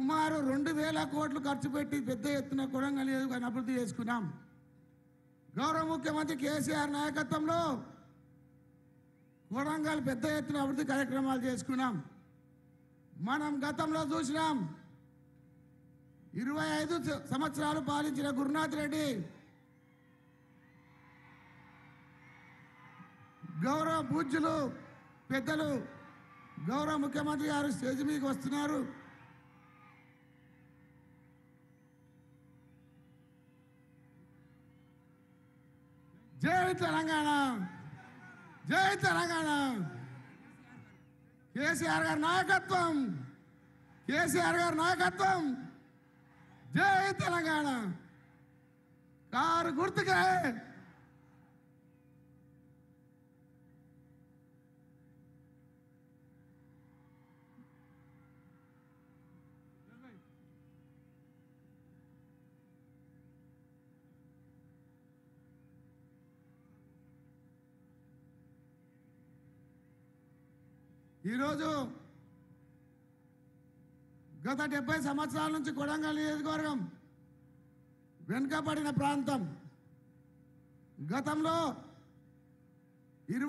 సుమారు రెండు వేల కోట్లు ఖర్చు పెట్టి పెద్ద ఎత్తున కొడంగల్ అభివృద్ధి చేసుకున్నాం. గౌరవ ముఖ్యమంత్రి కేసీఆర్ నాయకత్వంలో కొడంగల్ పెద్ద ఎత్తున అభివృద్ధి కార్యక్రమాలు చేసుకున్నాం. మనం గతంలో చూసినాం ఇరవై ఐదు సంవత్సరాలు పాలించిన గురునాథ్ రెడ్డి గౌరవ పూజ్యులు పెద్దలు గౌరవ ముఖ్యమంత్రి గారు స్టేజ్ మీదకి వస్తున్నారు. జై తెలంగాణ. జై తెలంగాణ. కేసీఆర్ గారి నాయకత్వం. కేసీఆర్ గారి నాయకత్వం. జై తెలంగాణ. కారు గుర్తుకే. ఈరోజు గత డెబ్బై సంవత్సరాల నుంచి కొడంగల్ నియోజకవర్గం వెనుకబడిన ప్రాంతం. గతంలో ఇరవై